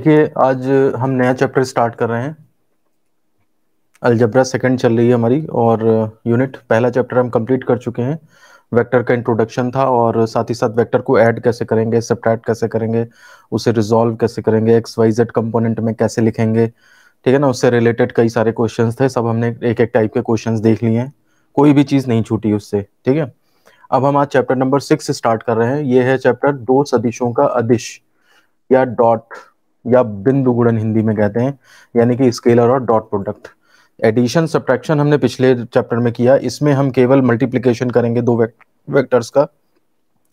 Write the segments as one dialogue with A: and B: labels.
A: देखिए, आज हम नया चैप्टर स्टार्ट कर रहे हैं। अलजबरा सेकंड चल रही है हमारी और यूनिट पहला चैप्टर हम कंप्लीट कर चुके हैं। वेक्टर का इंट्रोडक्शन था और साथ ही साथ वेक्टर को ऐड कैसे करेंगे सब्ट्रैक्ट कैसे करेंगे, उसे रिजॉल्व कैसे करेंगे एक्स वाई जेड कंपोनेंट में कैसे लिखेंगे, ठीक है ना? उससे रिलेटेड कई सारे क्वेश्चंस थे, सब हमने एक एक टाइप के क्वेश्चंस देख लिए हैं। कोई भी चीज़ नहीं छूटी उससे, ठीक है? अब हम आज चैप्टर नंबर सिक्स स्टार्ट कर रहे हैं। ये है चैप्टर दो सदिशों का अदिश या डॉट या बिंदु गुणन हिंदी में कहते हैं, यानी कि स्केलर और डॉट प्रोडक्ट एडिशन सब्ट्रैक्शन हमने पिछले चैप्टर में किया, इसमें हम केवल मल्टीप्लिकेशन करेंगे दो वेक्टर्स का,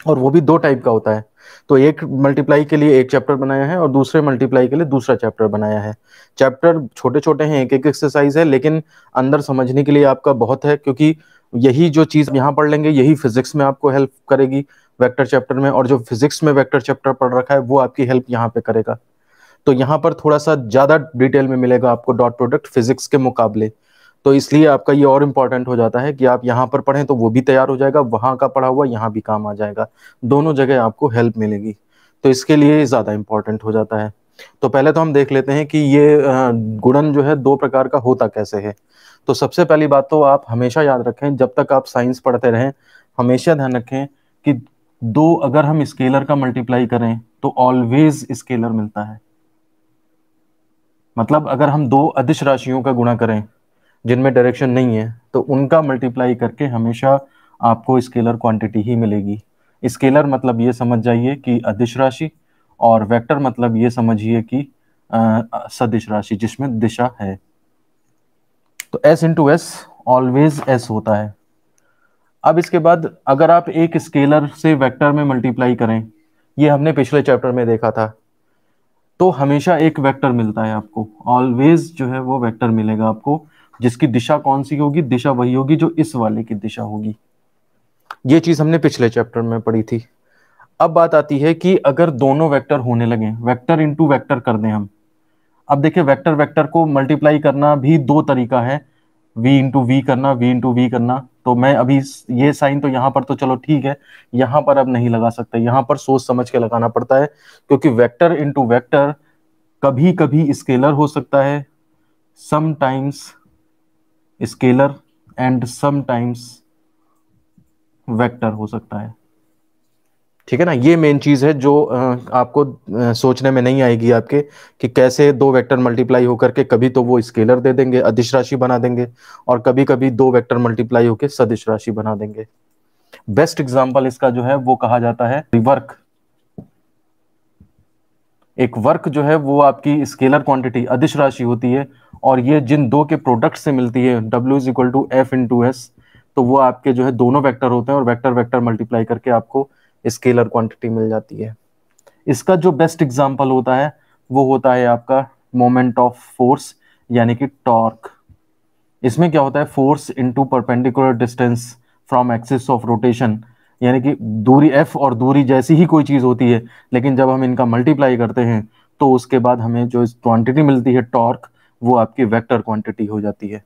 A: और वो भी दो टाइप का होता है। तो एक मल्टीप्लाई के लिए एक चैप्टर बनाया है, और दूसरे मल्टीप्लाई के लिए दूसरा चैप्टर बनाया है। चैप्टर छोटे छोटे हैं एक एक एक्सरसाइज है, लेकिन अंदर समझने के लिए आपका बहुत है, क्योंकि यही जो चीज़ यहाँ पढ़ लेंगे, यही फिजिक्स में आपको हेल्प करेगी वेक्टर चैप्टर में, और जो फिजिक्स में वेक्टर चैप्टर पढ़ रखा है, वो आपकी हेल्प यहाँ पे करेगा। तो यहाँ पर थोड़ा सा ज़्यादा डिटेल में मिलेगा आपको डॉट प्रोडक्ट फिजिक्स के मुकाबले। तो इसलिए आपका ये और इम्पोर्टेंट हो जाता है कि आप यहाँ पर पढ़ें तो वो भी तैयार हो जाएगा, वहाँ का पढ़ा हुआ यहाँ भी काम आ जाएगा। दोनों जगह आपको हेल्प मिलेगी। तो इसके लिए ज़्यादा इंपॉर्टेंट हो जाता है। तो पहले तो हम देख लेते हैं कि ये गुणन जो है दो प्रकार का होता कैसे है। तो सबसे पहली बात तो आप हमेशा याद रखें, जब तक आप साइंस पढ़ते रहें, हमेशा ध्यान रखें कि दो अगर हम स्केलर का मल्टीप्लाई करें तो ऑलवेज स्केलर मिलता है। मतलब अगर हम दो अदिश राशियों का गुणा करें, जिनमें डायरेक्शन नहीं है तो उनका मल्टीप्लाई करके हमेशा आपको स्केलर क्वांटिटी ही मिलेगी। स्केलर मतलब ये समझ जाइए कि अदिश राशि और वेक्टर मतलब ये समझिए कि सदिश राशि, जिसमें दिशा है। तो s into s always s होता है। अब इसके बाद अगर आप एक स्केलर से वेक्टर में मल्टीप्लाई करें, ये हमने पिछले चैप्टर में देखा था। तो हमेशा एक वेक्टर मिलता है आपको। ऑलवेज जो है वो वेक्टर मिलेगा आपको। जिसकी दिशा कौन सी होगी? दिशा वही होगी जो इस वाले की दिशा होगी। ये चीज़ हमने पिछले चैप्टर में पढ़ी थी। अब बात आती है कि अगर दोनों वेक्टर होने लगे वेक्टर इंटू वेक्टर कर दें हम। अब देखिए वेक्टर वेक्टर को मल्टीप्लाई करना भी दो तरीका है। V इंटू वी करना, v इंटू वी करना। तो मैं अभी ये साइन तो यहाँ पर तो चलो ठीक है, यहाँ पर अब नहीं लगा सकते, यहाँ पर सोच समझ के लगाना पड़ता है, क्योंकि वेक्टर इंटू वेक्टर कभी कभी स्केलर हो सकता है sometimes scalar and sometimes vector हो सकता है। ठीक है ना? ये मेन चीज़ है जो आपको सोचने में नहीं आएगी आपके कि कैसे दो वेक्टर मल्टीप्लाई होकर के कभी तो वो स्केलर दे देंगे, अदिश राशि बना देंगे और कभी कभी दो वेक्टर मल्टीप्लाई होकर सदिश राशि बना देंगे। बेस्ट एग्ज़ाम्पल इसका जो है वो कहा जाता है वर्क। एक वर्क जो है वो आपकी स्केलर क्वांटिटी अदिश राशि होती है और ये जिन दो के प्रोडक्ट से मिलती है W is equal to f into s तो वो आपके जो है दोनों वेक्टर होते हैं और वेक्टर वेक्टर मल्टीप्लाई करके आपको स्केलर क्वांटिटी मिल जाती है। इसका जो बेस्ट एग्जांपल होता है, वो होता है आपका मोमेंट ऑफ़ फोर्स यानी कि टॉर्क इसमें क्या होता है? Force into perpendicular distance from axis of rotation यानी कि दूरी एफ़ और दूरी जैसी ही कोई चीज़ होती है, लेकिन जब हम इनका मल्टीप्लाई करते हैं तो उसके बाद हमें जो क्वांटिटी मिलती है टॉर्क वो आपकी वेक्टर क्वांटिटी हो जाती है।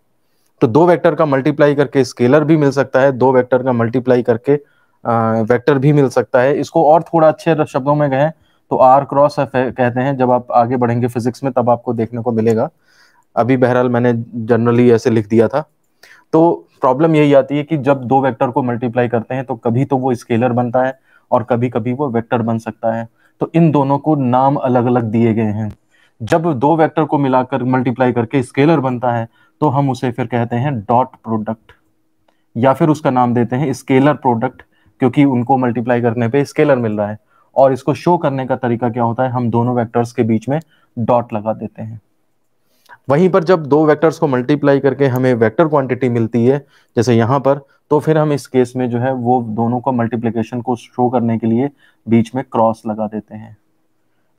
A: तो दो वेक्टर का मल्टीप्लाई करके स्केलर भी मिल सकता है, दो वेक्टर का मल्टीप्लाई करके वेक्टर भी मिल सकता है। इसको और थोड़ा अच्छे शब्दों में कहें तो आर क्रॉस एफ़ कहते हैं। जब आप आगे बढ़ेंगे फिजिक्स में, तब आपको देखने को मिलेगा। अभी बहरहाल मैंने जनरली ऐसे लिख दिया था। तो प्रॉब्लम यही आती है कि जब दो वेक्टर को मल्टीप्लाई करते हैं तो कभी तो वो स्केलर बनता है और कभी कभी वो वेक्टर बन सकता है। तो इन दोनों को नाम अलग अलग दिए गए हैं। जब दो वेक्टर को मिलाकर मल्टीप्लाई करके स्केलर बनता है तो हम उसे फिर कहते हैं डॉट प्रोडक्ट या फिर उसका नाम देते हैं स्केलर प्रोडक्ट क्योंकि उनको मल्टीप्लाई करने पे स्केलर मिल रहा है। और इसको शो करने का तरीका क्या होता है? हम दोनों वेक्टर्स के बीच में डॉट लगा देते हैं। वहीं पर जब दो वेक्टर्स को मल्टीप्लाई करके हमें वेक्टर क्वांटिटी मिलती है, जैसे यहाँ पर तो फिर हम इस केस में जो है वो दोनों का मल्टीप्लीकेशन को शो करने के लिए बीच में क्रॉस लगा देते हैं।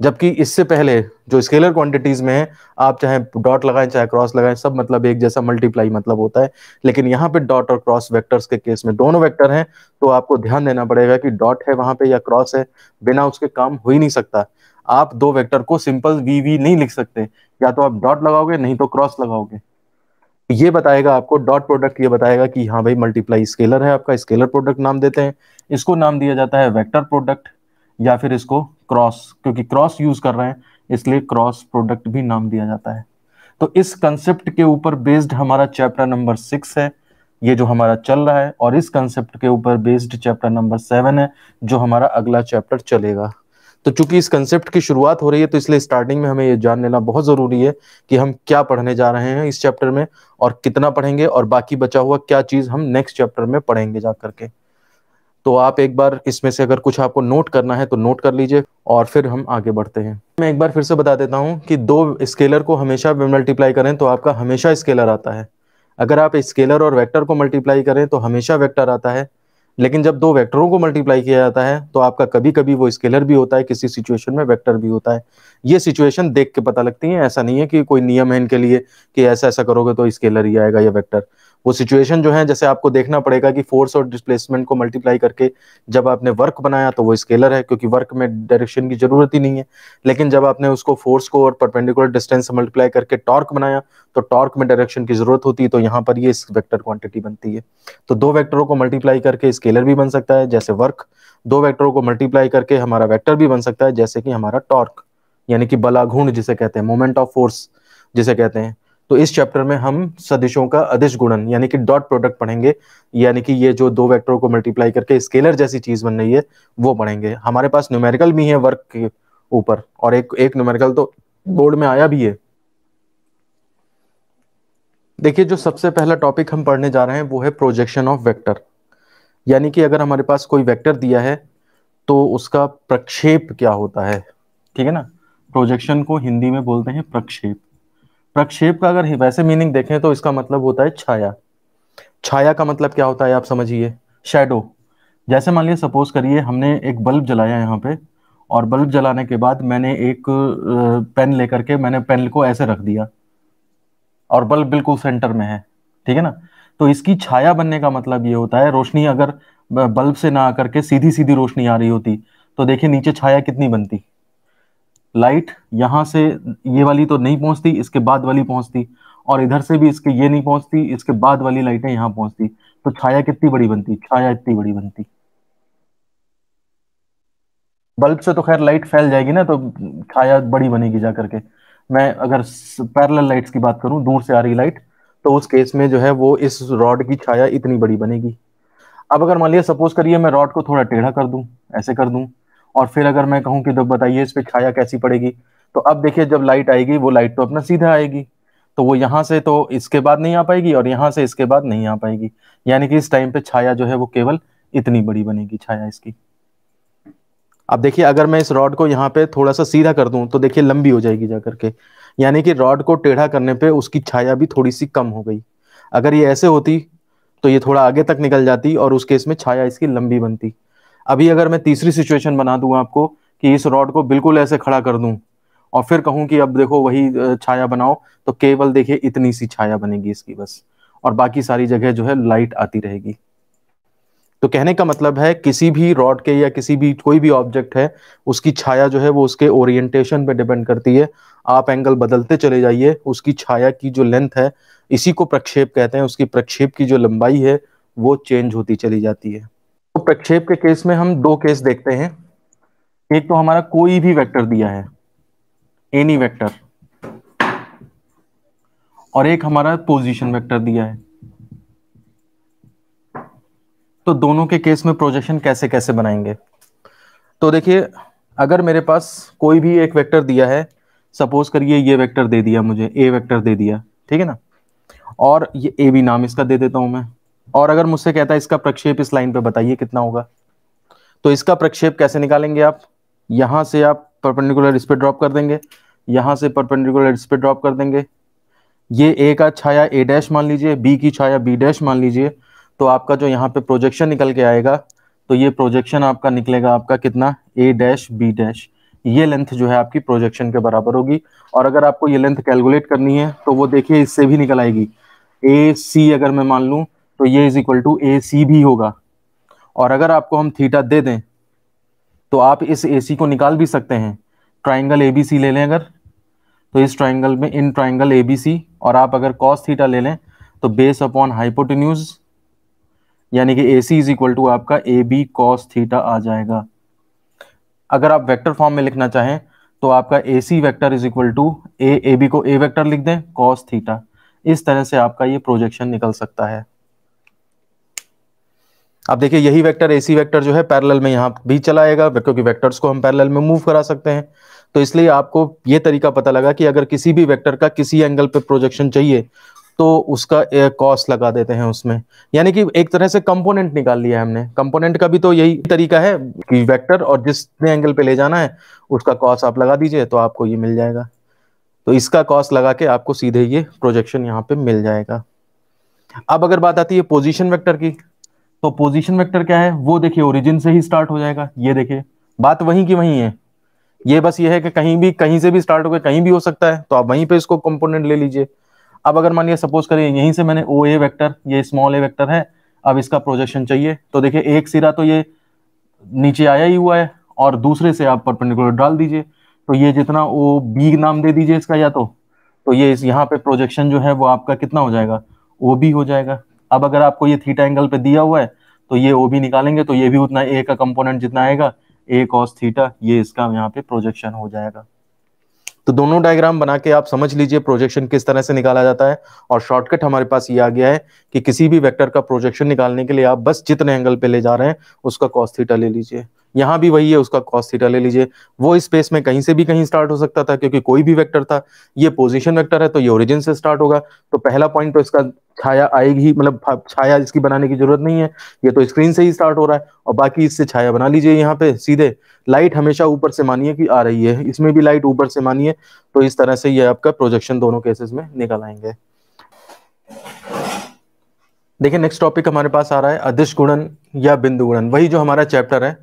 A: जबकि इससे पहले जो स्केलर क्वांटिटीज में है, आप चाहे डॉट लगाएँ, चाहे क्रॉस लगाएँ, सब मतलब एक जैसा मल्टीप्लाई मतलब होता है। लेकिन यहाँ पे डॉट और क्रॉस वेक्टर्स के केस में दोनों वेक्टर हैं तो आपको ध्यान देना पड़ेगा कि डॉट है वहाँ पे या क्रॉस है, बिना उसके काम हो ही नहीं सकता। आप दो वेक्टर को सिंपल वी वी नहीं लिख सकते। या तो आप डॉट लगाओगे, नहीं तो क्रॉस लगाओगे। ये बताएगा आपको डॉट प्रोडक्ट ये बताएगा कि हाँ भाई मल्टीप्लाई स्केलर है आपका स्केलर प्रोडक्ट नाम देते हैं। इसको नाम दिया जाता है वेक्टर प्रोडक्ट या फिर इसको क्रॉस क्योंकि क्रॉस यूज़ कर रहे हैं, इसलिए क्रॉस प्रोडक्ट भी नाम दिया जाता है। तो इस कंसेप्ट के ऊपर बेस्ड हमारा चैप्टर नंबर सिक्स है, ये जो हमारा चल रहा है, और इस कंसेप्ट के ऊपर बेस्ड चैप्टर नंबर सेवन है, जो हमारा अगला चैप्टर चलेगा। तो चूँकि इस कंसेप्ट की शुरुआत हो रही है तो इसलिए स्टार्टिंग में हमें ये जान लेना बहुत ज़रूरी है कि हम क्या पढ़ने जा रहे हैं इस चैप्टर में, और कितना पढ़ेंगे, और बाकी बचा हुआ क्या चीज़ हम नेक्स्ट चैप्टर में पढ़ेंगे जा करके। तो आप एक बार इसमें से अगर कुछ आपको नोट करना है तो नोट कर लीजिए और फिर हम आगे बढ़ते हैं। मैं एक बार फिर से बता देता हूँ कि दो स्केलर को हमेशा मल्टीप्लाई करें तो आपका हमेशा स्केलर आता है। अगर आप स्केलर और वेक्टर को मल्टीप्लाई करें तो हमेशा वेक्टर आता है, लेकिन जब दो वेक्टरों को मल्टीप्लाई किया जाता है तो आपका कभी कभी वो स्केलर भी होता है, किसी सिचुएशन में वेक्टर भी होता है। ये सिचुएशन देख के पता लगती है, ऐसा नहीं है कि कोई नियम है इनके लिए कि ऐसा ऐसा करोगे तो स्केलर ही आएगा या वेक्टर वो सिचुएशन जो है, जैसे आपको देखना पड़ेगा कि फोर्स और डिस्प्लेसमेंट को मल्टीप्लाई करके जब आपने वर्क बनाया तो वो स्केलर है, क्योंकि वर्क में डायरेक्शन की ज़रूरत ही नहीं है। लेकिन जब आपने उसको फोर्स को और परपेंडिकुलर डिस्टेंस से मल्टीप्लाई करके टॉर्क बनाया तो टॉर्क में डायरेक्शन की ज़रूरत होती है तो यहाँ पर ये वेक्टर क्वांटिटी बनती है। तो दो वैक्टरों को मल्टीप्लाई करके स्केलर भी बन सकता है, जैसे वर्क दो वैक्टरों को मल्टीप्लाई करके हमारा वैक्टर भी बन सकता है, जैसे कि हमारा टॉर्क यानी कि बलाघूर्ण जिसे कहते हैं मोमेंट ऑफ़ फोर्स जिसे कहते हैं। तो इस चैप्टर में हम सदिशों का अधिश गुणन, यानी कि डॉट प्रोडक्ट पढ़ेंगे, यानी कि ये जो दो वेक्टरों को मल्टीप्लाई करके स्केलर जैसी चीज़ बन रही है, वो पढ़ेंगे। हमारे पास न्यूमेरिकल भी है वर्क के ऊपर, और एक एक न्यूमेरिकल तो बोर्ड में आया भी है। देखिए, जो सबसे पहला टॉपिक हम पढ़ने जा रहे हैं, वो है प्रोजेक्शन ऑफ़ वेक्टर यानी कि अगर हमारे पास कोई वेक्टर दिया है तो उसका प्रक्षेप क्या होता है? ठीक है ना? प्रोजेक्शन को हिंदी में बोलते हैं प्रक्षेप। प्रक्षेप का अगर वैसे मीनिंग देखें तो इसका मतलब होता है छाया। छाया का मतलब क्या होता है, आप समझिए। शेडो जैसे मान लिया सपोज़ करिए, हमने एक बल्ब जलाया यहाँ पे, और बल्ब जलाने के बाद मैंने एक पेन लेकर के मैंने पेन को ऐसे रख दिया, और बल्ब बिल्कुल सेंटर में है, ठीक है ना? तो इसकी छाया बनने का मतलब ये होता है, रोशनी अगर बल्ब से ना आकर के सीधी सीधी रोशनी आ रही होती तो देखिए नीचे छाया कितनी बनती। लाइट यहाँ से ये वाली तो नहीं पहुँचती, इसके बाद वाली पहुँचती, और इधर से भी इसके ये नहीं पहुँचती, इसके बाद वाली लाइटें यहाँ पहुँचती। तो छाया कितनी बड़ी बनती? छाया इतनी बड़ी बनती। बल्ब से तो खैर लाइट फैल जाएगी ना तो छाया बड़ी बनेगी जा करके। मैं अगर पैरेलल लाइट्स की बात करूँ, दूर से आ रही लाइट तो उस केस में जो है वो इस रॉड की छाया इतनी बड़ी बनेगी। अब अगर मान लिया सपोज़ करिए मैं रॉड को थोड़ा टेढ़ा कर दूँ, ऐसे कर दूँ और फिर अगर मैं कहूँ कि तो बताइए इस पर छाया कैसी पड़ेगी? तो अब देखिए, जब लाइट आएगी, वो लाइट तो अपना सीधा आएगी। तो वो यहाँ से तो इसके बाद नहीं आ पाएगी और यहाँ से इसके बाद नहीं आ पाएगी। यानी कि इस टाइम पे छाया जो है वो केवल इतनी बड़ी बनेगी, छाया इसकी। अब देखिए, अगर मैं इस रॉड को यहाँ पे थोड़ा सा सीधा कर दूँ तो देखिए, लंबी हो जाएगी जा करके। यानी कि रॉड को टेढ़ा करने पे उसकी छाया भी थोड़ी सी कम हो गई। अगर ये ऐसे होती तो ये थोड़ा आगे तक निकल जाती और उस केस में छाया इसकी लंबी बनती। अभी अगर मैं तीसरी सिचुएशन बना दूँ आपको कि इस रॉड को बिल्कुल ऐसे खड़ा कर दूँ और फिर कहूँ कि अब देखो वही छाया बनाओ तो केवल देखिए इतनी सी छाया बनेगी इसकी बस और बाकी सारी जगह जो है लाइट आती रहेगी। तो कहने का मतलब है किसी भी रॉड के या किसी भी, कोई भी ऑब्जेक्ट है, उसकी छाया जो है वो उसके ओरिएंटेशन पे डिपेंड करती है। आप एंगल बदलते चले जाइए, उसकी छाया की जो लेंथ है, इसी को प्रक्षेप कहते हैं, उसकी प्रक्षेप की जो लंबाई है, वो चेंज होती चली जाती है। तो प्रक्षेप के केस में हम दो केस देखते हैं। एक तो हमारा कोई भी वेक्टर दिया है एनी वेक्टर और एक हमारा पोजीशन वेक्टर दिया है। तो दोनों के केस में प्रोजेक्शन कैसे कैसे बनाएँगे? तो देखिए, अगर मेरे पास कोई भी एक वेक्टर दिया है सपोज़ करिए ये वेक्टर दे दिया मुझे ए वेक्टर दे दिया, ठीक है ना? और ये ए भी नाम इसका दे देता हूँ मैं। और अगर मुझसे कहता है इसका प्रक्षेप इस लाइन पे बताइए कितना होगा तो इसका प्रक्षेप कैसे निकालेंगे आप? यहाँ से आप परपेंडिकुलर इस पे ड्रॉप कर देंगे, यहाँ से परपेंडिकुलर इस पे ड्रॉप कर देंगे। ये ए का छाया ए डैश मान लीजिए बी की छाया बी डैश मान लीजिए तो आपका जो यहाँ पे प्रोजेक्शन निकल के आएगा तो ये प्रोजेक्शन आपका निकलेगा आपका कितना? ए डैश बी डैश ये लेंथ जो है आपकी प्रोजेक्शन के बराबर होगी। और अगर आपको ये लेंथ कैलकुलेट करनी है तो वो देखिए इससे भी निकल आएगी। ए सी अगर मैं मान लूँ तो ये is equal to a c भी होगा। और अगर आपको हम थीटा दे दें तो आप इस ए सी को निकाल भी सकते हैं। ट्राइंगल ए बी सी ले लें अगर। तो इस ट्राइंगल में, in triangle A B C और आप अगर कॉस थीटा ले लें तो बेस अपॉन हाइपोटेन्यूज यानी कि a c is equal to आपका ए बी कॉस थीटा आ जाएगा। अगर आप वेक्टर फॉर्म में लिखना चाहें तो आपका a c vector is equal to a a b को ए वैक्टर लिख दें कॉस थीटा इस तरह से आपका ये प्रोजेक्शन निकल सकता है। अब देखिए, यही वेक्टर एसी वेक्टर जो है पैरेलल में यहाँ भी चलाएगा, क्योंकि वेक्टर्स को हम पैरेलल में मूव करा सकते हैं। तो इसलिए आपको ये तरीका पता लगा कि अगर किसी भी वेक्टर का किसी एंगल पे प्रोजेक्शन चाहिए तो उसका कॉस्ट लगा देते हैं उसमें। यानी कि एक तरह से कंपोनेंट निकाल लिया है हमने। कंपोनेंट का भी तो यही तरीका है कि वेक्टर और जिसने एंगल पे ले जाना है, उसका कॉस्ट आप लगा दीजिए तो आपको ये मिल जाएगा। तो इसका कॉस्ट लगा के आपको सीधे ये प्रोजेक्शन यहाँ पे मिल जाएगा। अब अगर बात आती है पोजिशन वैक्टर की तो पोजीशन वेक्टर क्या है? वो देखिए ओरिजिन से ही स्टार्ट हो जाएगा। ये देखिए, बात वहीं की वहीं है। ये बस ये है कि कहीं भी, कहीं से भी स्टार्ट होकर कहीं भी हो सकता है तो आप वहीं पे इसको कंपोनेंट ले लीजिए। अब अगर मान लिया सपोज़ करिए, यहीं से मैंने ओ ए वैक्टर ये स्मॉल ए वैक्टर है, अब इसका प्रोजेक्शन चाहिए। तो देखिए, एक सिरा तो ये नीचे आया ही हुआ है, और दूसरे से आप परपेंडिकुलर डाल दीजिए। तो ये जितना ओ बी नाम दे दीजिए इसका या तो। तो ये इस यहाँ पे प्रोजेक्शन जो है, वो आपका कितना हो जाएगा? ओ बी हो जाएगा। अब अगर आपको ये थीटा एंगल पे दिया हुआ है तो ये ओ भी निकालेंगे तो ये भी उतना ए का कंपोनेंट जितना आएगा ए कॉस थीटा ये इसका यहाँ पे प्रोजेक्शन हो जाएगा। तो दोनों डायग्राम बना के आप समझ लीजिए प्रोजेक्शन किस तरह से निकाला जाता है, और शॉर्टकट हमारे पास ये आ गया है कि किसी भी वेक्टर का प्रोजेक्शन निकालने के लिए आप बस जितने एंगल पे ले जा रहे हैं, उसका कॉस्थीटा ले लीजिए। यहाँ भी वही है, उसका कॉस थीटा ले लीजिए। वो स्पेस में कहीं से भी कहीं स्टार्ट हो सकता था, क्योंकि कोई भी वेक्टर था, ये पोजीशन वेक्टर है तो ये ओरिजिन से स्टार्ट होगा। तो पहला पॉइंट तो इसका छाया आएगी मतलब छाया इसकी बनाने की ज़रूरत नहीं है, ये तो स्क्रीन से ही स्टार्ट हो रहा है। और बाकी इससे छाया बना लीजिए यहाँ पे, सीधे। लाइट हमेशा ऊपर से मानिए कि आ रही है, इसमें भी लाइट ऊपर से मानिए तो इस तरह से ये आपका प्रोजेक्शन दोनों केसेस में निकल आएँगे। देखिए नेक्स्ट टॉपिक हमारे पास आ रहा है अधिश गुणन या बिंदु गुणन। वही जो हमारा चैप्टर है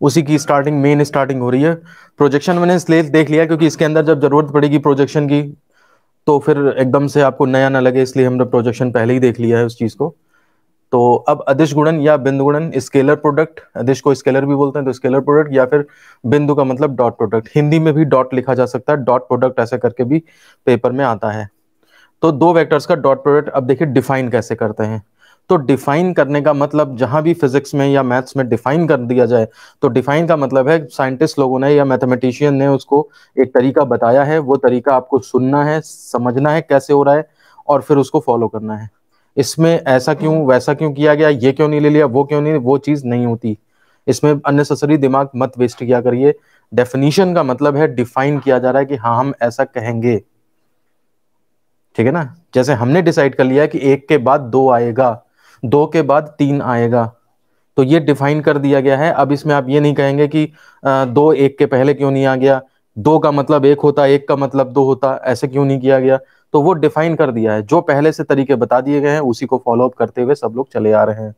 A: उसी की स्टार्टिंग मेन स्टार्टिंग हो रही है। प्रोजेक्शन मैंने इसलिए देख लिया क्योंकि इसके अंदर जब ज़रूरत पड़ेगी प्रोजेक्शन की तो फिर एकदम से आपको नया ना लगे, इसलिए हमने प्रोजेक्शन पहले ही देख लिया है उस चीज़ को। तो अब अदिश गुणन या बिंदु गुणन स्केलर प्रोडक्ट अदिश को स्केलर भी बोलते हैं तो स्केलर प्रोडक्ट या फिर बिंदु का मतलब डॉट प्रोडक्ट हिंदी में भी डॉट लिखा जा सकता है डॉट प्रोडक्ट ऐसे करके भी पेपर में आता है। तो दो वेक्टर्स का डॉट प्रोडक्ट अब देखिए डिफाइन कैसे करते हैं। तो डिफाइन करने का मतलब जहाँ भी फिजिक्स में या मैथ्स में डिफाइन कर दिया जाए तो डिफाइन का मतलब है साइंटिस्ट लोगों ने या मैथमेटिशियन ने उसको एक तरीका बताया है, वो तरीका आपको सुनना है, समझना है कैसे हो रहा है और फिर उसको फॉलो करना है। इसमें ऐसा क्यों, वैसा क्यों किया गया, ये क्यों नहीं ले लिया, वो क्यों नहीं, वो चीज़ नहीं होती। इसमें अननेसेसरी दिमाग मत वेस्ट किया करिए। डेफिनेशन का मतलब है डिफाइन किया जा रहा है कि हाँ हम ऐसा कहेंगे। ठीक है ना? जैसे हमने डिसाइड कर लिया कि एक के बाद दो आएगा। दो के बाद तीन आएगा। तो ये डिफाइन कर दिया गया है। अब इसमें आप ये नहीं कहेंगे कि दो एक के पहले क्यों नहीं आ गया? दो का मतलब एक होता, एक का मतलब दो होता, ऐसे क्यों नहीं किया गया? तो वो डिफाइन कर दिया है। जो पहले से तरीके बता दिए गए हैं, उसी को फॉलो अप करते हुए सब लोग चले आ रहे हैं।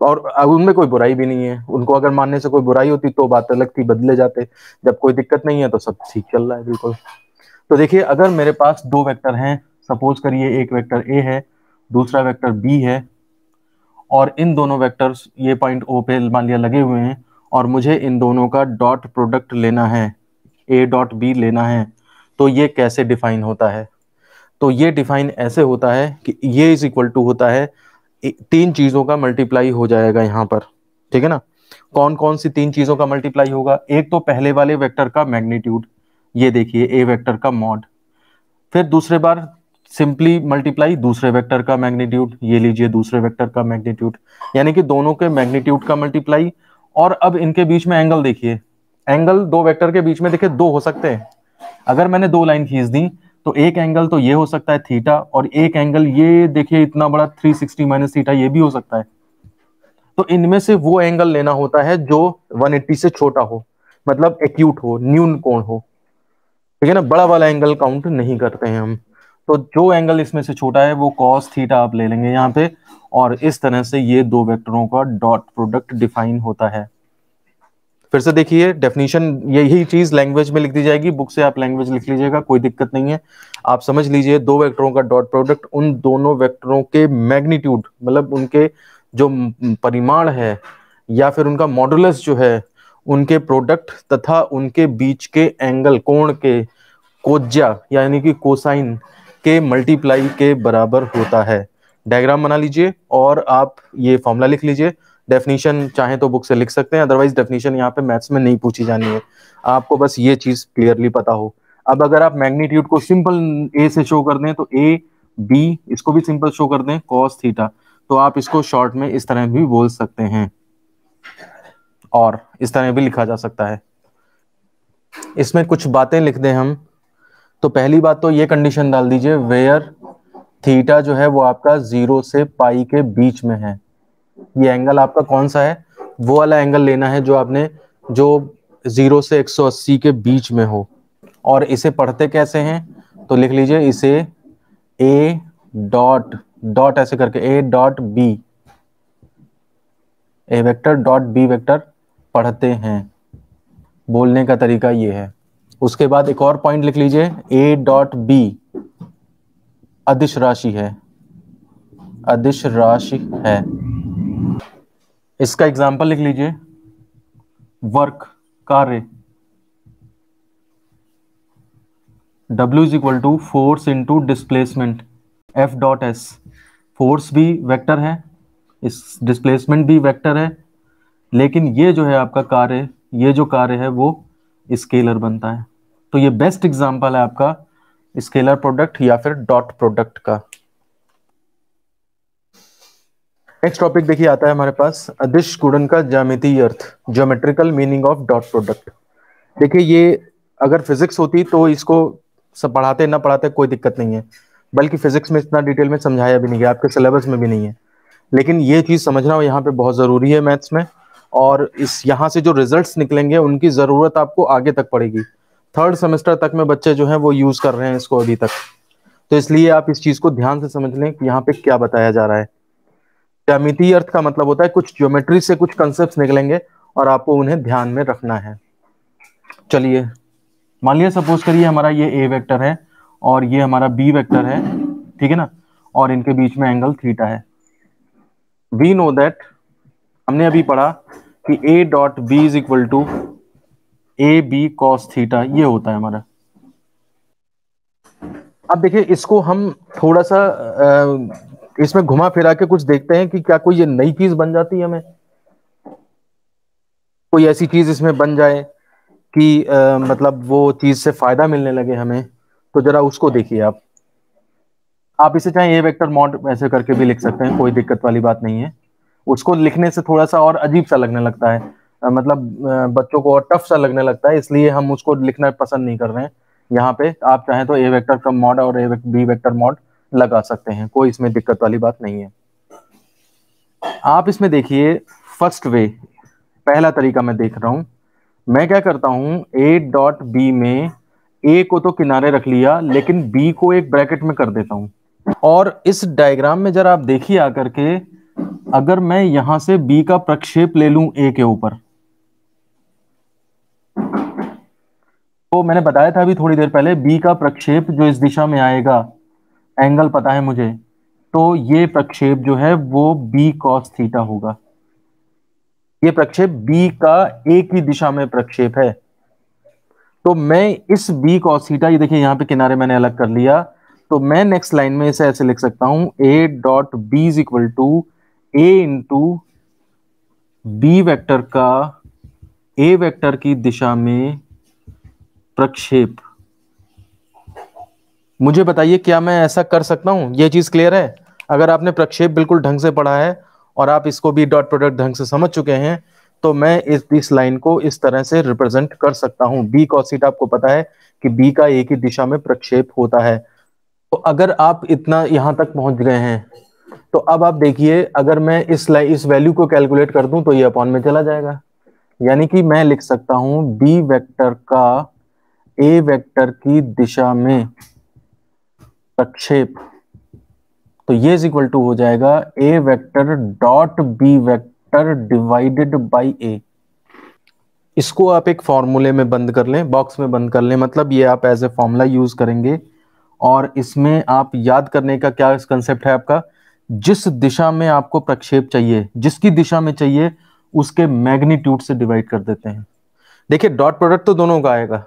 A: और उनमें कोई बुराई भी नहीं है। उनको अगर मानने से कोई बुराई होती तो बात अलग थी, बदले जाते। जब कोई दिक्कत नहीं है तो सब ठीक चल रहा है, बिल्कुल। तो देखिए, अगर मेरे पास दो वेक्टर हैं, सपोज़ करिए एक वेक्टर ए है, दूसरा वेक्टर बी है और इन दोनों वेक्टर्स ये पॉइंट ओ पे मान लिया लगे हुए हैं और मुझे इन दोनों का डॉट प्रोडक्ट लेना है ए डॉट बी लेना है। तो ये कैसे डिफाइन होता है? तो ये डिफाइन ऐसे होता है कि ये इज़ इक्वल टू होता है तीन चीज़ों का मल्टीप्लाई हो जाएगा यहाँ पर, ठीक है ना? कौन कौन सी तीन चीज़ों का मल्टीप्लाई होगा? एक तो पहले वाले वेक्टर का मैग्नीट्यूड ये देखिए ए वेक्टर का मॉड फिर दूसरे बार सिंपली मल्टीप्लाई दूसरे वेक्टर का मैग्नीट्यूड, ये लीजिए दूसरे वेक्टर का मैग्नीट्यूड, यानी कि दोनों के मैग्नीट्यूड का मल्टीप्लाई, और अब इनके बीच में एंगल देखिए। एंगल दो वेक्टर के बीच में देखिए, दो हो सकते हैं। अगर मैंने दो लाइन खींच दी तो एक एंगल तो ये हो सकता है थीटा और एक एंगल ये देखिए इतना बड़ा 360 सिक्सटी माइनस थीटा ये भी हो सकता है। तो इनमें से वो एंगल लेना होता है जो 180 से छोटा हो मतलब एक्यूट हो, न्यून कोण हो। ठीक है ना? बड़ा वाला एंगल काउंट नहीं करते हैं हम। तो जो एंगल इसमें से छोटा है, वो कॉस थीटा आप ले लेंगे यहाँ पे, और इस तरह से ये दो वेक्टरों का डॉट प्रोडक्ट डिफाइन होता है। फिर से देखिए डेफिनेशन यही चीज़ लैंग्वेज में लिख दी जाएगी। बुक से आप लैंग्वेज लिख लीजिएगा, कोई दिक्कत नहीं है। आप समझ लीजिए, दो वेक्टरों का डॉट प्रोडक्ट उन दोनों वेक्टरों के मैग्नीट्यूड मतलब उनके जो परिमाण है, या फिर उनका मॉडुलस जो है, उनके प्रोडक्ट तथा उनके बीच के एंगल कोण के, कोज्या, यानी कि कोसाइन के मल्टीप्लाई के बराबर होता है। डायग्राम बना लीजिए और आप ये फॉर्मूला लिख लीजिए। डेफिनेशन चाहे तो बुक से लिख सकते हैं अदरवाइज़ डेफिनेशन यहाँ पे मैथ्स में नहीं पूछी जानी है। आपको बस ये चीज़ क्लियरली पता हो। अब अगर आप मैग्नीट्यूड को सिंपल ए से शो कर दें तो ए बी इसको भी सिंपल शो कर दें कॉस थीटा तो आप इसको शॉर्ट में इस तरह भी बोल सकते हैं। और इस तरह भी लिखा जा सकता है। इसमें कुछ बातें लिख दें हम। तो पहली बात तो ये कंडीशन डाल दीजिए वेयर थीटा जो है वो आपका ज़ीरो से पाई के बीच में है। ये एंगल आपका कौन सा है? वो वाला एंगल लेना है जो आपने, जो ज़ीरो से 180 के बीच में हो। और इसे पढ़ते कैसे हैं? तो लिख लीजिए इसे ए डॉट डॉट ऐसे करके a dot b a vector dot b vector पढ़ते हैं। बोलने का तरीका ये है। उसके बाद एक और पॉइंट लिख लीजिए ए डॉट बी अदिश राशि है। अदिश राशि है। इसका एग्ज़ाम्पल लिख लीजिए। वर्क, कार्य। W is equal to force into displacement f dot s force भी वेक्टर है, इस डिस्प्लेसमेंट भी वेक्टर है, लेकिन ये जो है आपका कार्य, ये जो कार्य है, वो स्केलर बनता है। तो ये बेस्ट एग्जांपल है आपका स्केलर प्रोडक्ट या फिर डॉट प्रोडक्ट का। नेक्स्ट टॉपिक देखिए आता है हमारे पास अदिश गुणन का ज्यामितीय अर्थ geometrical meaning of dot product देखिए ये अगर फिजिक्स होती तो इसको सब पढ़ाते, ना पढ़ाते कोई दिक्कत नहीं है, बल्कि फिजिक्स में इतना डिटेल में समझाया भी नहीं है आपके सिलेबस में भी नहीं है। लेकिन ये चीज़ समझना यहाँ पे बहुत ज़रूरी है मैथ्स में, और इस यहाँ से जो रिजल्ट्स निकलेंगे, उनकी ज़रूरत आपको आगे तक पड़ेगी। थर्ड सेमेस्टर तक में बच्चे जो हैं वो यूज़ कर रहे हैं इसको अभी तक। तो इसलिए आप इस चीज़ को ध्यान से समझ लें कि यहाँ पे क्या बताया जा रहा है। ज्यामितीय अर्थ का मतलब होता है कुछ ज्योमेट्री से कुछ कंसेप्ट निकलेंगे और आपको उन्हें ध्यान में रखना है। चलिए, मान लिया सपोज़ करिए हमारा ये ए वेक्टर है और ये हमारा बी वेक्टर है, ठीक है ना? और इनके बीच में एंगल थीटा है। वी नो दैट हमने अभी पढ़ा कि a dot b is equal to a b cos theta ये होता है हमारा। अब देखिए इसको हम थोड़ा सा इसमें घुमा फिरा के कुछ देखते हैं कि क्या कोई ये नई चीज़ बन जाती है हमें। कोई ऐसी चीज़ इसमें बन जाए कि आ, मतलब वो चीज़ से फ़ायदा मिलने लगे हमें। तो जरा उसको देखिए आप। आप इसे चाहे ए वेक्टर मॉड ऐसे करके भी लिख सकते हैं कोई दिक्कत वाली बात नहीं है। उसको लिखने से थोड़ा सा और अजीब सा लगने लगता है। मतलब बच्चों को और टफ सा लगने लगता है, इसलिए हम उसको लिखना पसंद नहीं कर रहे हैं। यहाँ पे आप चाहें तो ए वेक्टर का मॉड और ए बी वेक्टर मॉड लगा सकते हैं, कोई इसमें दिक्कत वाली बात नहीं है। आप इसमें देखिए फ़र्स्ट वे पहला तरीका मैं देख रहा हूँ। मैं क्या करता हूँ ए डॉट बी में ए को तो किनारे रख लिया, लेकिन बी को एक ब्रैकेट में कर देता हूँ। और इस डायग्राम में जरा आप देखिए आकर के, अगर मैं यहाँ से बी का प्रक्षेप ले लूँ ए के ऊपर तो मैंने बताया था अभी थोड़ी देर पहले बी का प्रक्षेप जो इस दिशा में आएगा एंगल पता है मुझे तो ये प्रक्षेप जो है वो बी कॉस थीटा होगा। ये प्रक्षेप बी का एक ही दिशा में प्रक्षेप है। तो मैं इस बी कॉस थीटा ये देखिए यहाँ पे किनारे मैंने अलग कर लिया तो मैं नेक्स्ट लाइन में इसे ऐसे लिख सकता हूँ a dot b is equal to a into b vector का ए वेक्टर की दिशा में प्रक्षेप। मुझे बताइए, क्या मैं ऐसा कर सकता हूँ? ये चीज़ क्लियर है? अगर आपने प्रक्षेप बिल्कुल ढंग से पढ़ा है और आप इसको भी डॉट प्रोडक्ट ढंग से समझ चुके हैं तो मैं इस इस लाइन को इस तरह से रिप्रेजेंट कर सकता हूँ। बी कॉसिट आपको पता है कि बी का एक ही दिशा में प्रक्षेप होता है। तो अगर आप इतना यहाँ तक पहुँच गए हैं तो अब आप देखिए, अगर मैं इस इस वैल्यू को कैलकुलेट कर दूँ तो ये अपॉन में चला जाएगा। यानी कि मैं लिख सकता हूँ बी वेक्टर का ए वेक्टर की दिशा में प्रक्षेप। तो ये इज़ इक्वल टू हो जाएगा a vector dot b vector divided by a इसको आप एक फॉर्मूले में बंद कर लें बॉक्स में बंद कर लें मतलब ये आप एज ए फॉर्मूला यूज़ करेंगे। और इसमें आप याद करने का क्या कंसेप्ट है आपका? जिस दिशा में आपको प्रक्षेप चाहिए, जिसकी दिशा में चाहिए, उसके मैग्नीट्यूड से डिवाइड कर देते हैं। देखिए डॉट प्रोडक्ट तो दोनों का आएगा।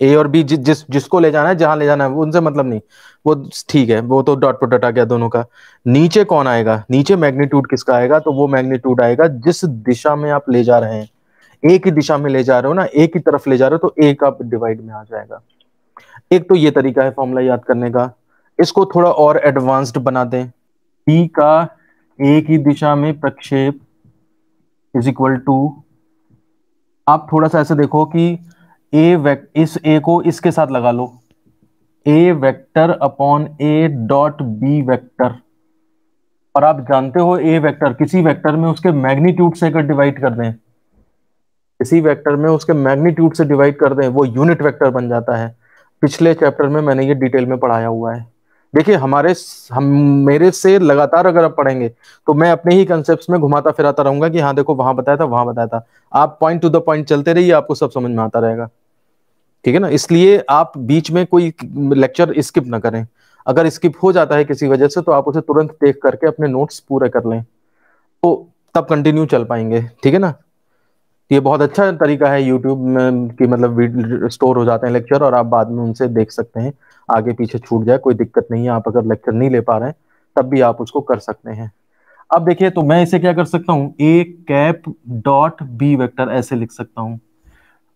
A: ए और बी जिस, जिसको ले जाना है, जहाँ ले जाना है उनसे मतलब नहीं। वो ठीक है, वो तो डॉट प्रोडक्ट आ गया दोनों का। नीचे कौन आएगा? नीचे मैग्नीट्यूड किसका आएगा? तो वो मैग्नीट्यूड आएगा, जिस दिशा में आप ले जा रहे हैं। एक ही दिशा में ले जा रहे हो ना एक ही तरफ़ ले जा रहे हो तो एक आप डिवाइड में आ जाएगा। एक तो ये तरीका है फॉर्मूला याद करने का। इसको थोड़ा और एडवांस्ड बना दें। पी का एक ही दिशा में प्रक्षेप इज़ इक्वल टू आप थोड़ा सा ऐसे देखो कि ए इस ए को इसके साथ लगा लो। A vector upon a dot b vector और आप जानते हो ए वेक्टर किसी वेक्टर में उसके मैग्नीट्यूड से अगर डिवाइड कर दें, किसी वेक्टर में उसके मैग्नीट्यूड से डिवाइड कर दें, वो यूनिट वेक्टर बन जाता है। पिछले चैप्टर में मैंने ये डिटेल में पढ़ाया हुआ है। देखिए, हमारे हम, मेरे से लगातार अगर आप पढ़ेंगे तो मैं अपने ही कंसेप्ट में घुमाता फिराता रहूँगा कि हाँ देखो, वहाँ बताया था, वहाँ बताया था। आप पॉइंट टू द पॉइंट चलते रहिए, आपको सब समझ में आता रहेगा। ठीक है ना? इसलिए आप बीच में कोई लेक्चर स्किप ना करें। अगर स्किप हो जाता है किसी वजह से तो आप उसे तुरंत देख करके अपने नोट्स पूरे कर लें। तो तब कंटिन्यू चल पाएँगे, ठीक है ना? ये बहुत अच्छा तरीका है यूट्यूब में कि मतलब स्टोर हो जाते हैं लेक्चर और आप बाद में उनसे देख सकते हैं। आगे पीछे छूट जाए, कोई दिक्कत नहीं है। आप अगर लेक्चर नहीं ले पा रहे हैं, तब भी आप उसको कर सकते हैं। अब देखिए तो मैं इसे क्या कर सकता हूँ? A cap dot b vector ऐसे लिख सकता हूँ।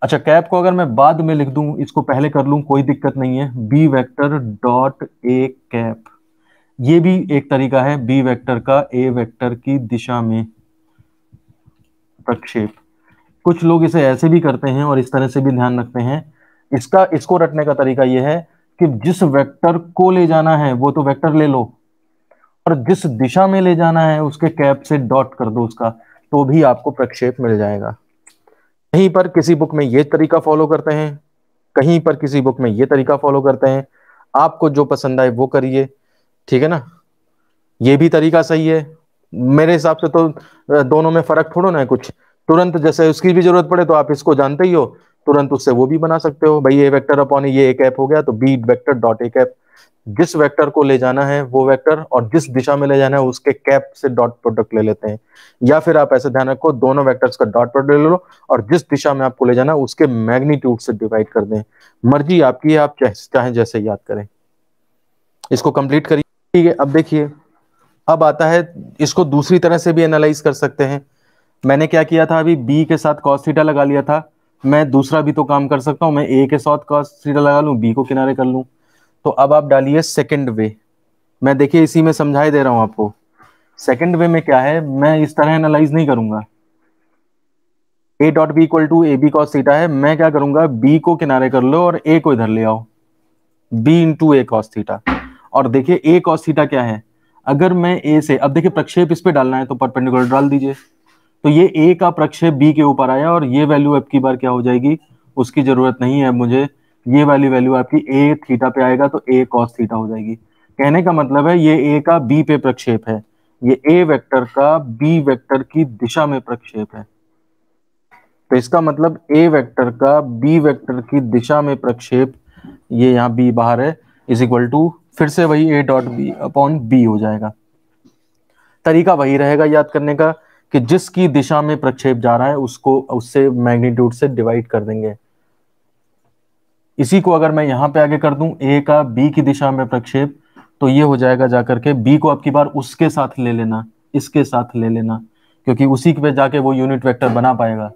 A: अच्छा कैप को अगर मैं बाद में लिख दूँ, इसको पहले कर लूँ, कोई दिक्कत नहीं है। B vector dot a cap ये भी एक तरीका है बी वेक्टर का ए वेक्टर की दिशा में प्रक्षेप। कुछ लोग इसे ऐसे भी करते हैं और इस तरह से भी ध्यान रखते हैं। इसका, इसको रटने का तरीका यह है कि जिस वेक्टर को ले जाना है, वो तो वेक्टर ले लो, और जिस दिशा में ले जाना है, उसके कैप से डॉट कर दो उसका तो भी आपको प्रक्षेप मिल जाएगा। कहीं पर किसी बुक में ये तरीका फॉलो करते हैं, कहीं पर किसी बुक में ये तरीका फॉलो करते हैं, आपको जो पसंद आए वो करिए, ठीक है ना? ये भी तरीका सही है। मेरे हिसाब से तो दोनों में फ़र्क थोड़ा ना है कुछ। तुरंत जैसे उसकी भी ज़रूरत पड़े तो आप इसको जानते ही हो, तुरंत उससे वो भी बना सकते हो। भाई ए वेक्टर अपॉन ये एक ऐप हो गया तो बी वेक्टर डॉट एक ऐप जिस वेक्टर को ले जाना है, वो वेक्टर और जिस दिशा में ले जाना है, उसके कैप से डॉट प्रोडक्ट ले लेते हैं। या फिर आप ऐसे ध्यान रखो, दोनों वेक्टर्स का डॉट प्रोडक्ट ले लो और जिस दिशा में आपको ले जाना है, उसके मैग्नीट्यूड से डिवाइड कर दें। मर्ज़ी आपकी है, आप चाहे जैसे याद करें। इसको कंप्लीट करिए। ठीक है अब देखिए, अब आता है, इसको दूसरी तरह से भी एनालाइज कर सकते हैं। मैंने क्या किया था अभी? बी के साथ कॉस थीटा लगा लिया था। मैं दूसरा भी तो काम कर सकता हूँ, मैं ए के साथ कॉस थीटा लगा लूँ बी को किनारे कर लूँ। तो अब आप डालिए सेकंड वे मैं देखिए, इसी में समझाई दे रहा हूँ आपको। सेकंड वे में क्या है? मैं इस तरह एनालाइज नहीं करूँगा। A dot b equal to a b cos theta है। मैं क्या करूँगा? बी को किनारे कर लो और ए को इधर ले आओ। B into a cos theta और देखिए ए कॉस थीटा क्या है? अगर मैं ए से, अब देखिए, प्रक्षेप इस पे डालना है तो परपेंडिकुलर डाल दीजिए। तो ये ए का प्रक्षेप बी के ऊपर आया और ये वैल्यू अब की बार क्या हो जाएगी? उसकी ज़रूरत नहीं है मुझे। ये वाली वैल्यू आपकी ए थीटा पे आएगा तो ए कॉस थीटा हो जाएगी। कहने का मतलब है ये ए का बी पे प्रक्षेप है। ये ए वेक्टर का बी वेक्टर की दिशा में प्रक्षेप है। तो इसका मतलब ए वेक्टर का बी वेक्टर की दिशा में प्रक्षेप ये यहाँ बी बाहर है इज़ इक्वल टू फिर से वही a dot b upon b हो जाएगा। तरीका वही रहेगा याद करने का कि जिसकी दिशा में प्रक्षेप जा रहा है उसको, उससे मैग्नीट्यूड से डिवाइड कर देंगे। इसी को अगर मैं यहाँ पे आगे कर दूँ ए का बी की दिशा में प्रक्षेप तो ये हो जाएगा जाकर के बी को अब की बार उसके साथ ले लेना, इसके साथ ले लेना, क्योंकि उसी पे जाके वो यूनिट वेक्टर बना पाएगा।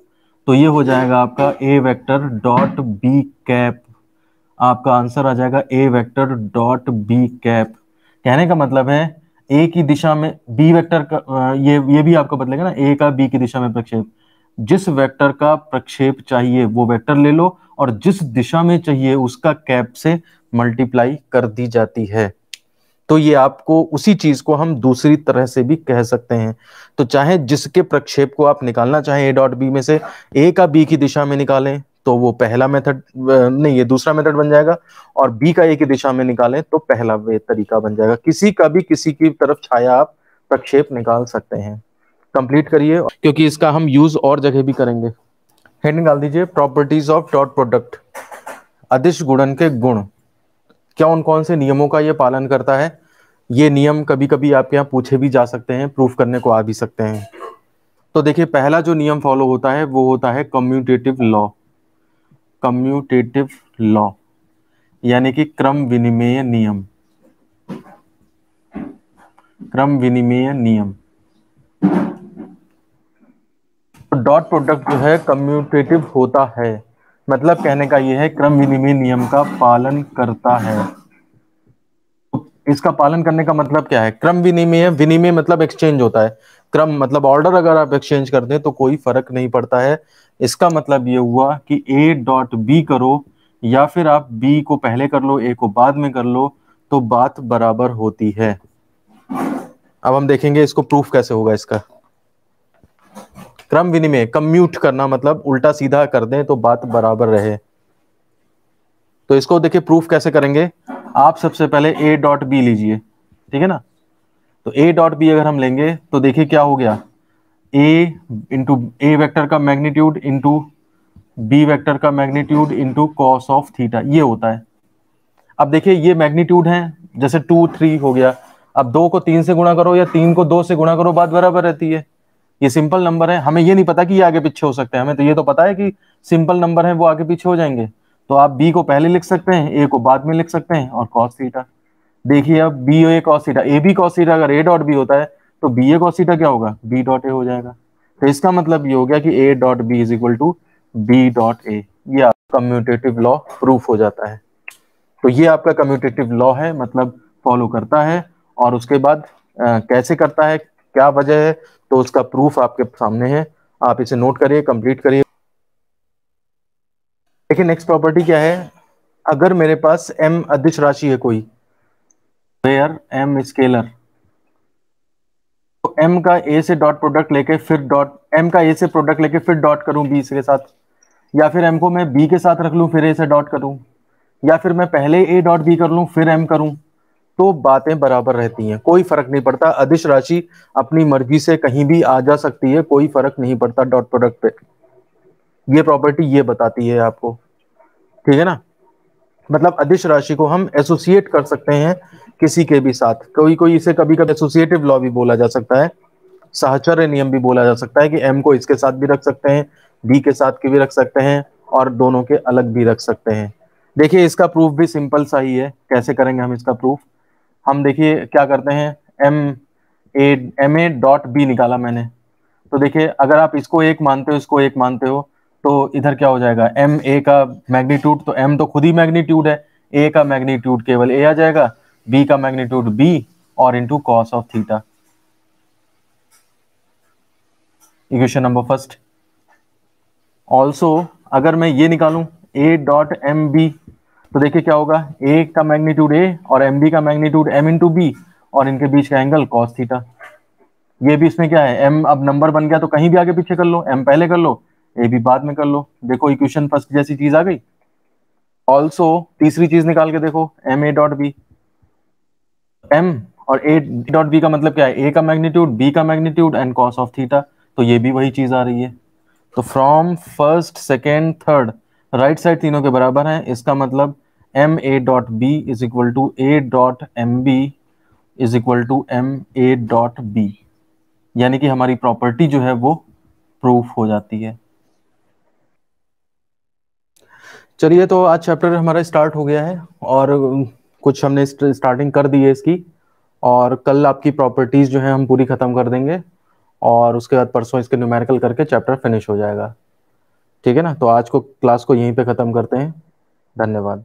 A: तो ये हो जाएगा आपका a vector dot b cap आपका आंसर आ जाएगा a vector dot b cap कहने का मतलब है ए की दिशा में बी वेक्टर का ये ये भी आपको बदलेगा ना ए का बी की दिशा में प्रक्षेप। जिस वेक्टर का प्रक्षेप चाहिए वो वेक्टर ले लो और जिस दिशा में चाहिए उसका कैप से मल्टीप्लाई कर दी जाती है। तो ये आपको उसी चीज़ को हम दूसरी तरह से भी कह सकते हैं। तो चाहे जिसके प्रक्षेप को आप निकालना चाहें ए डॉट बी में से ए का बी की दिशा में निकालें तो वो पहला मेथड नहीं, ये दूसरा मेथड बन जाएगा और बी का ए की दिशा में निकालें तो पहला वे तरीका बन जाएगा। किसी का भी किसी की तरफ़ छाया आप प्रक्षेप निकाल सकते हैं। कंप्लीट करिए क्योंकि इसका हम यूज़ और जगह भी करेंगे। हेड निकाल दीजिए प्रॉपर्टीज़ ऑफ़ डॉट प्रोडक्ट अदिश गुणन के गुण। क्या उन कौन से नियमों का ये पालन करता है? ये नियम कभी कभी आपके यहाँ पूछे भी जा सकते हैं प्रूफ करने को आ भी सकते हैं। तो देखिए पहला जो नियम फॉलो होता है वो होता है कम्यूटेटिव लॉ कम्यूटेटिव लॉ यानी कि क्रम विनिमय नियम। क्रम विनिमय नियम। डॉट प्रोडक्ट जो है कम्यूटेटिव होता है। मतलब कहने का यह है, क्रम विनिमय नियम का पालन करता है। इसका पालन करने का मतलब क्या है? क्रम विनिमय विनिमय मतलब एक्सचेंज होता है। क्रम मतलब ऑर्डर अगर आप एक्सचेंज करते हैं तो कोई फ़र्क नहीं पड़ता है। इसका मतलब ये हुआ कि ए डॉट बी करो, या फिर आप बी को पहले कर लो ए को बाद में कर लो तो बात बराबर होती है। अब हम देखेंगे इसको प्रूफ कैसे होगा इसका। क्रम विनिमय कम्यूट करना मतलब उल्टा सीधा कर दें तो बात बराबर रहे। तो इसको देखिए प्रूफ कैसे करेंगे? आप सबसे पहले ए डॉट बी लीजिए, ठीक है ना? तो ए डॉट बी अगर हम लेंगे तो देखिए क्या हो गया। ए इंटू ए वैक्टर का मैग्नीट्यूड इंटू बी वैक्टर का magnitude into cos of theta ये होता है। अब देखिए ये मैग्नीट्यूड है, जैसे टू थ्री हो गया। अब दो को तीन से गुणा करो या तीन को दो से गुणा करो, बात बराबर रहती है। ये सिंपल नंबर है। हमें ये नहीं पता कि ये आगे पीछे हो सकते हैं। हमें तो ये तो पता है कि सिंपल नंबर है वो आगे पीछे हो जाएँगे। तो आप बी को पहले लिख सकते हैं ए को बाद में लिख सकते हैं और कॉस थीटा देखिए अब b a cos theta a b cos theta अगर ए डॉट बी होता है तो बी ए कॉस थीटा क्या होगा? बी डॉट ए हो जाएगा। तो इसका मतलब ये हो गया कि a dot b is equal to b dot a ये आपका कम्यूटेटिव लॉ प्रूफ हो जाता है। तो ये आपका कम्यूटेटिव लॉ है मतलब फॉलो करता है और उसके बाद आ, कैसे करता है? क्या वजह है तो उसका प्रूफ आपके सामने है। आप इसे नोट करिए कंप्लीट करिए। देखिए नेक्स्ट प्रॉपर्टी क्या है? अगर मेरे पास एम अदिश राशि है कोई वेयर m स्केलर तो m का ए से डॉट प्रोडक्ट लेके फिर डॉट एम का a से प्रोडक्ट लेके फिर डॉट करूँ बी के साथ? या फिर एम को मैं बी के साथ रख लूँ, फिर a से डॉट करूँ? या फिर मैं पहले ए डॉट बी कर लूँ, फिर एम करूँ? तो बातें बराबर रहती हैं। कोई फ़र्क नहीं पड़ता। अधिश राशि अपनी मर्ज़ी से कहीं भी आ जा सकती है, कोई फ़र्क नहीं पड़ता डॉट प्रोडक्ट पे। ये प्रॉपर्टी ये बताती है आपको। ठीक है ना? मतलब अदिश राशि को हम एसोसिएट कर सकते हैं किसी के भी साथ। कोई कोई इसे कभी कभी एसोसिएटिव लॉ भी बोला जा सकता है। साहचर्य नियम भी बोला जा सकता है कि एम को इसके साथ भी रख सकते हैं बी के साथ के भी रख सकते हैं और दोनों के अलग भी रख सकते हैं। देखिए, इसका प्रूफ भी सिंपल सा ही है। कैसे करेंगे हम इसका प्रूफ हम देखिए क्या करते हैं m a m a dot b निकाला मैंने। तो देखिए, अगर आप इसको एक मानते हो, इसको एक मानते हो तो इधर क्या हो जाएगा? एम ए का मैग्नीट्यूड तो एम तो खुद ही मैग्नीट्यूड है। ए का मैग्नीट्यूड केवल ए आ जाएगा बी का मैग्नीट्यूड बी और into cos of theta equation number first also अगर मैं ये निकालूं ए डॉट एम बी तो देखिए क्या होगा? ए का मैग्नीट्यूड ए और एम बी का मैग्नीट्यूड एम इंटू बी और इनके बीच का एंगल कॉस थीटा ये भी इसमें क्या है? एम अब नंबर बन गया तो कहीं भी आगे पीछे कर लो। एम पहले कर लो ए भी बाद में कर लो। देखो इक्वेशन फ़र्स्ट जैसी चीज़ आ गई। ऑल्सो तीसरी चीज़ निकाल के देखो m a dot b m और ए डॉट बी का मतलब क्या है? ए का मैग्नीट्यूड बी का magnitude and cos of theta तो ये भी वही चीज़ आ रही है। तो from first second third right side तीनों के बराबर है। इसका मतलब m a dot b is equal to a dot m b is equal to m a dot b यानी कि हमारी प्रॉपर्टी जो है वो प्रूफ हो जाती है। चलिए तो आज चैप्टर हमारा स्टार्ट हो गया है और कुछ हमने स्टार्टिंग कर दी है इसकी और कल आपकी प्रॉपर्टीज़ जो है हम पूरी खत्म कर देंगे और उसके बाद परसों इसके न्यूमेरिकल करके चैप्टर फिनिश हो जाएगा। ठीक है ना? तो आज को क्लास को यहीं पे ख़त्म करते हैं। धन्यवाद।